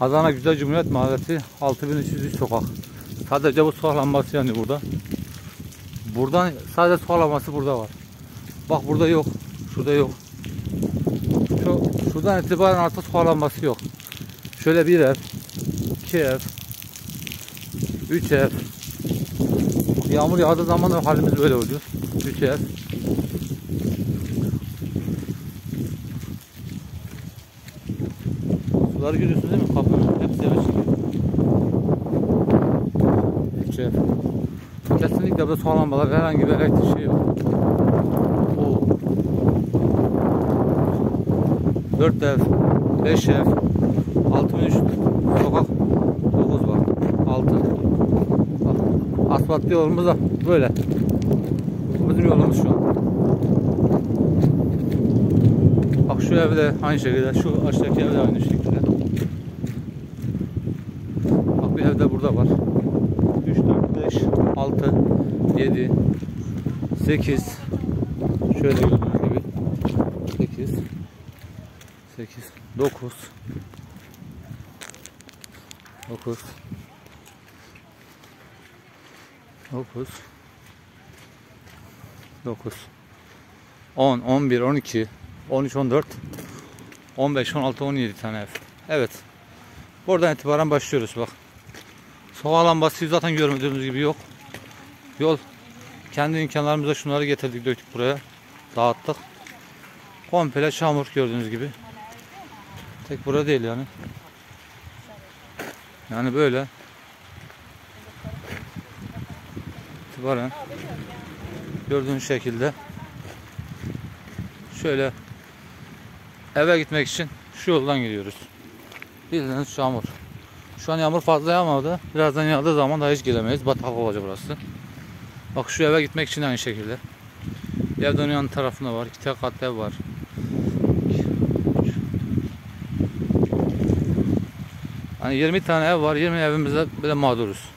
Adana Güzel Cumhuriyet Mahallesi 6303 sokak. Sadece bu sokak yani burada. Buradan sadece sokak lambası burada var. Bak burada yok. Şurada yok. Şu, şuradan itibaren artık sokak yok. Şöyle bir ev, iki ev, üç ev. Yağmur yağdığı zaman halimiz böyle oluyor. Üç ev. Suları görüyorsunuz değil mi? Kapının hepsi eve çıkıyor. Ev. Kesinlikle burada su lambalar herhangi bir elektrik şey yok. Oo. Dört ev, beş ev, altı bin üç sokak, dokuz var. Altı. Bak, asfalt yolumuz da böyle. Bizim yolumuz şu an. Bak şu evde aynı şekilde, şu aşağıdaki evde aynı şekilde. Bir evde burada var. 3, 4, 5, 6, 7, 8. Şöyle gördüğünüz gibi. 8, 8, 9, 9, 9, 9, 10, 11, 12, 13, 14, 15, 16, 17 tane ev. Evet. Buradan itibaren başlıyoruz bak. Sokak lambası zaten görmediğiniz gibi yok. Yol kendi imkanlarımızla şunları getirdik döktük buraya. Dağıttık. Komple çamur gördüğünüz gibi. Tek burada değil yani. Yani böyle. İtibaren gördüğünüz şekilde şöyle eve gitmek için şu yoldan gidiyoruz. Bildiğiniz çamur. Şu an yağmur fazla yağmadı. Birazdan yağdığı zaman daha hiç gelemeyiz. Batak olacak burası. Bak şu eve gitmek için aynı şekilde. Evden yan tarafında var. İki tek katlı ev var. Hani 20 tane ev var. 20 evimizde böyle mağduruz.